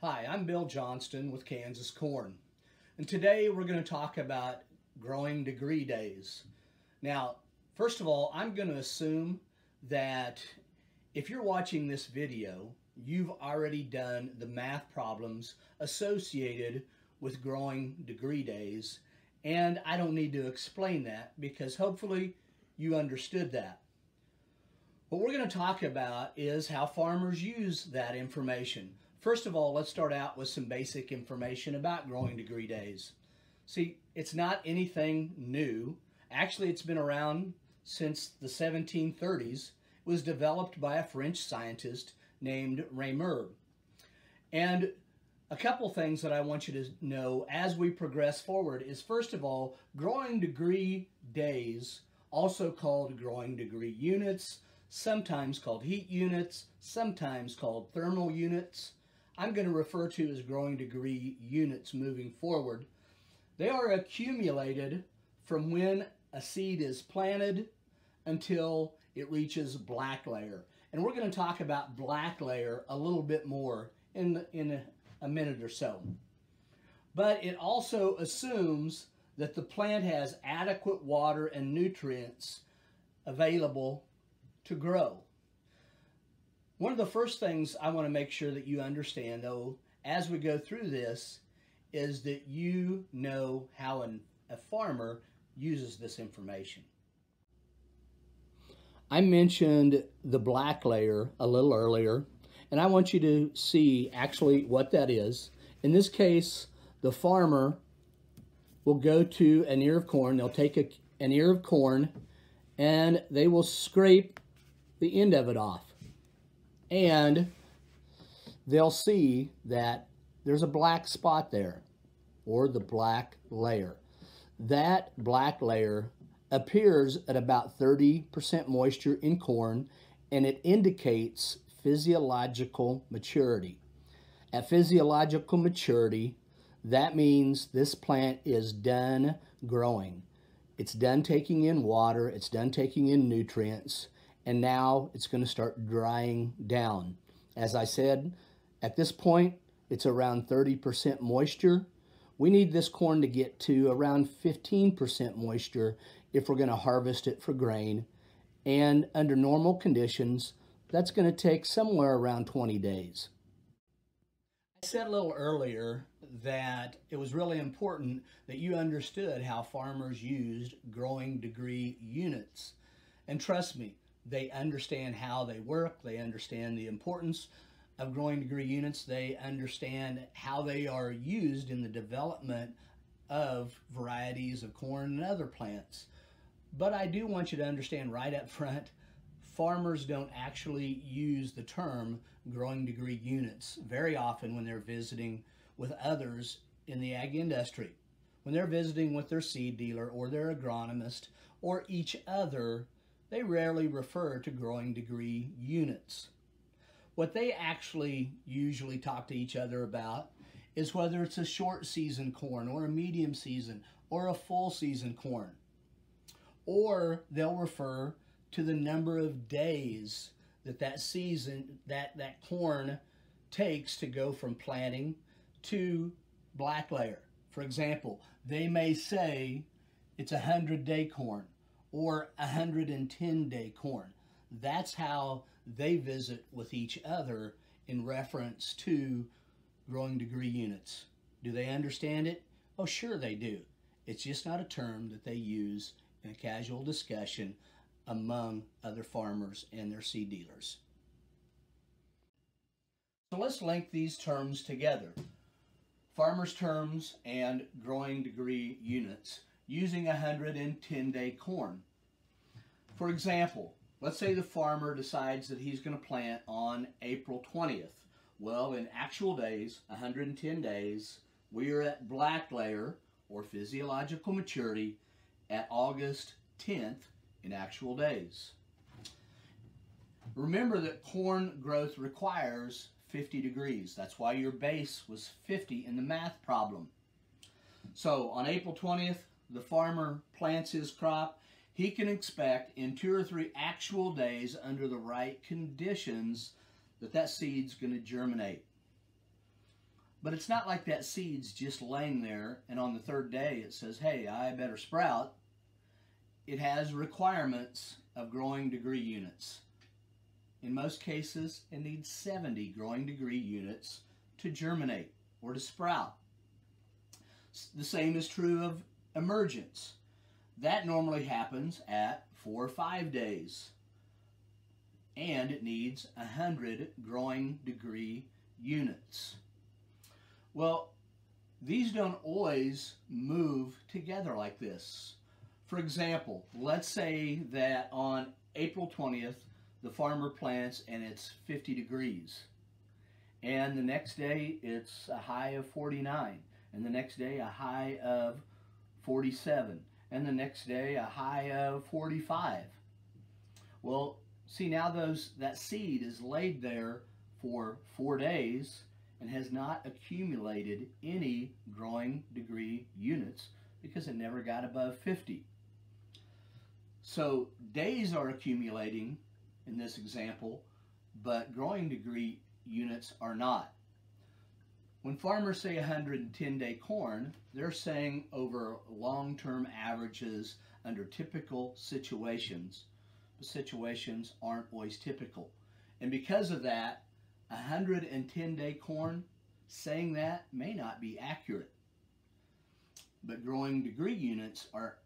Hi, I'm Bill Johnston with Kansas Corn. And today we're going to talk about growing degree days. Now, first of all, I'm going to assume that if you're watching this video, you've already done the math problems associated with growing degree days. And I don't need to explain that because hopefully you understood that. What we're going to talk about is how farmers use that information. First of all, let's start out with some basic information about growing degree days. See, it's not anything new. Actually, it's been around since the 1730s. It was developed by a French scientist named Reaumur. And a couple things that I want you to know as we progress forward is first of all, growing degree days, also called growing degree units, sometimes called heat units, sometimes called thermal units. I'm going to refer to as growing degree units moving forward. They are accumulated from when a seed is planted until it reaches black layer. And we're going to talk about black layer a little bit more in, in a, a minute or so. But it also assumes that the plant has adequate water and nutrients available to grow. One of the first things I want to make sure that you understand, though, as we go through this, is that you know how an, a farmer uses this information. I mentioned the black layer a little earlier, and I want you to see actually what that is. In this case, the farmer will go to an ear of corn. They'll take a, an ear of corn and they will scrape the end of it off. And they'll see that there's a black spot there, or the black layer. That black layer appears at about 30% moisture in corn, and it indicates physiological maturity. At physiological maturity, that means this plant is done growing. It's done taking in water, it's done taking in nutrients, and now it's going to start drying down. As I said, at this point, it's around 30% moisture. We need this corn to get to around 15% moisture if we're going to harvest it for grain. And under normal conditions, that's going to take somewhere around 20 days. I said a little earlier that it was really important that you understood how farmers used growing degree units. And trust me, they understand how they work. They understand the importance of growing degree units. They understand how they are used in the development of varieties of corn and other plants. But I do want you to understand right up front, farmers don't actually use the term growing degree units very often when they're visiting with others in the ag industry. When they're visiting with their seed dealer or their agronomist or each other they rarely refer to growing degree units. What they actually usually talk to each other about is whether it's a short season corn or a medium season or a full season corn. Or they'll refer to the number of days that that season, that, that corn takes to go from planting to black layer. For example, they may say it's a 100 day corn or 110 day corn. That's how they visit with each other in reference to growing degree units. Do they understand it? Oh, sure they do. It's just not a term that they use in a casual discussion among other farmers and their seed dealers. So let's link these terms together. Farmers terms and growing degree units using a 110 day corn. For example, let's say the farmer decides that he's going to plant on April 20th. Well, in actual days, 110 days, we are at black layer or physiological maturity at August 10th in actual days. Remember that corn growth requires 50 degrees. That's why your base was 50 in the math problem. So on April 20th, the farmer plants his crop, he can expect in two or three actual days under the right conditions that that seed's going to germinate. But it's not like that seed's just laying there and on the third day it says, hey, I better sprout. It has requirements of growing degree units. In most cases, it needs 70 growing degree units to germinate or to sprout. The same is true of emergence. That normally happens at four or five days. And it needs 100 growing degree units. Well, these don't always move together like this. For example, let's say that on April 20th, the farmer plants and it's 50 degrees. And the next day it's a high of 49. And the next day a high of 47. And the next day a high of 45. Well, see now those that seed is laid there for four days and has not accumulated any growing degree units because it never got above 50. So days are accumulating in this example, but growing degree units are not. When farmers say 110 day corn, they're saying over long-term averages under typical situations. The situations aren't always typical. And because of that, 110 day corn, saying that may not be accurate. But growing degree units are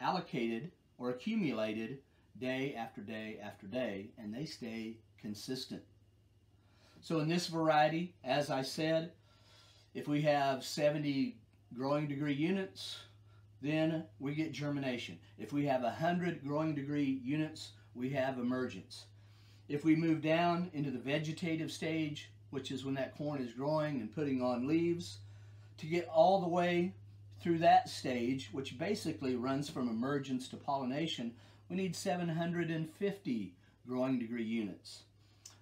allocated or accumulated day after day after day, and they stay consistent. So in this variety, as I said, if we have 70 growing degree units, then we get germination. If we have 100 growing degree units, we have emergence. If we move down into the vegetative stage, which is when that corn is growing and putting on leaves, to get all the way through that stage, which basically runs from emergence to pollination, we need 750 growing degree units.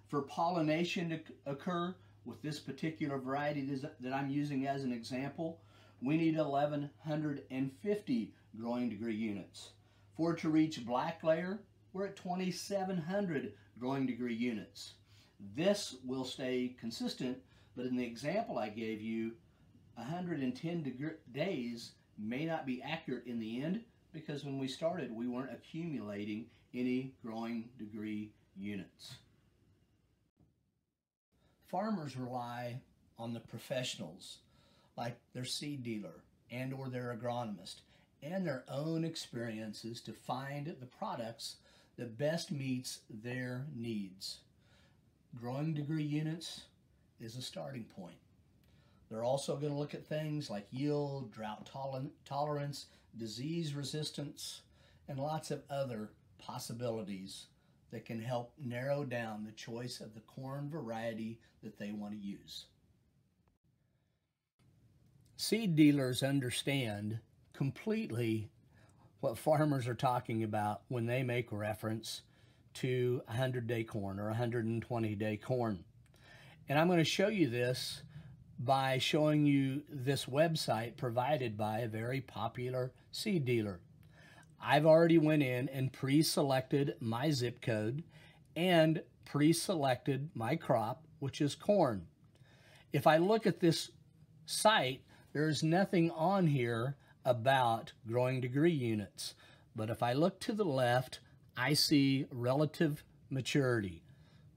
For pollination to occur with this particular variety that I'm using as an example, we need 1150 growing degree units. For it to reach black layer, we're at 2700 growing degree units. This will stay consistent, but in the example I gave you, 110 days may not be accurate in the end because when we started, we weren't accumulating any growing degree units. Farmers rely on the professionals like their seed dealer and or their agronomist and their own experiences to find the products that best meets their needs. Growing degree units is a starting point. They're also going to look at things like yield, drought tolerance, disease resistance, and lots of other possibilities that can help narrow down the choice of the corn variety that they want to use. Seed dealers understand completely what farmers are talking about when they make reference to 100 day corn or 120 day corn. And I'm going to show you this by showing you this website provided by a very popular seed dealer. I've already went in and pre-selected my zip code and pre-selected my crop, which is corn. If I look at this site, there's nothing on here about growing degree units. But if I look to the left, I see relative maturity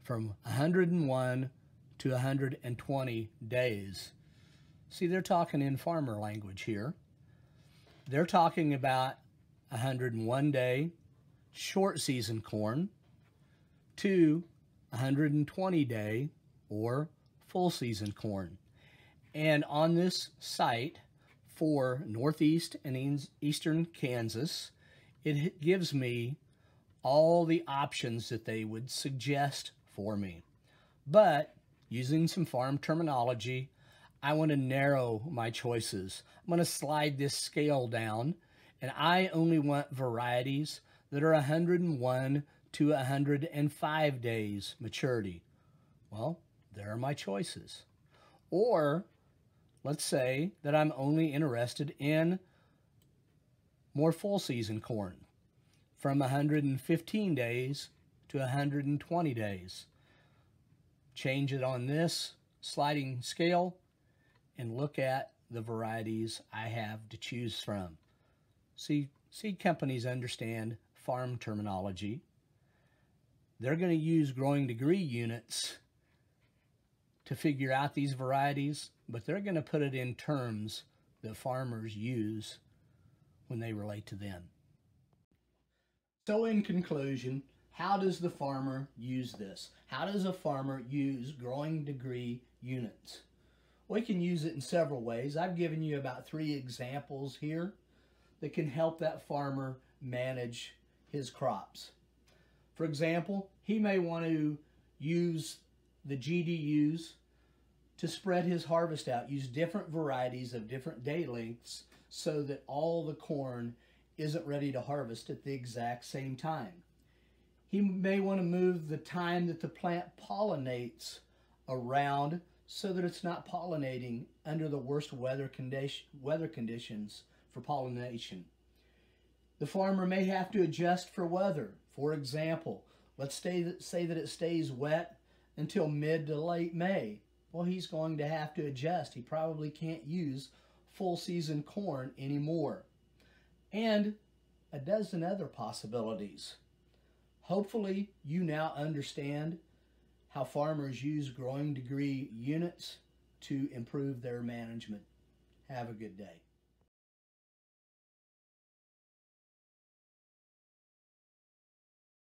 from 101 to 120 days. See, they're talking in farmer language here. They're talking about 101 day short season corn to 120 day or full season corn. And on this site for northeast and eastern Kansas, it gives me all the options that they would suggest for me. But using some farm terminology, I want to narrow my choices. I'm going to slide this scale down, and I only want varieties that are 101 to 105 days maturity. Well, there are my choices. Or let's say that I'm only interested in more full season corn from 115 days to 120 days change it on this sliding scale, and look at the varieties I have to choose from. See, seed companies understand farm terminology. They're going to use growing degree units to figure out these varieties, but they're going to put it in terms that farmers use when they relate to them. So in conclusion, how does the farmer use this? How does a farmer use growing degree units? We can use it in several ways. I've given you about three examples here that can help that farmer manage his crops. For example, he may want to use the GDUs to spread his harvest out, use different varieties of different day lengths so that all the corn isn't ready to harvest at the exact same time. He may want to move the time that the plant pollinates around so that it's not pollinating under the worst weather, condition, weather conditions for pollination. The farmer may have to adjust for weather. For example, let's say say that it stays wet until mid to late May well, he's going to have to adjust. He probably can't use full season corn anymore. And a dozen other possibilities. Hopefully, you now understand how farmers use growing degree units to improve their management. Have a good day.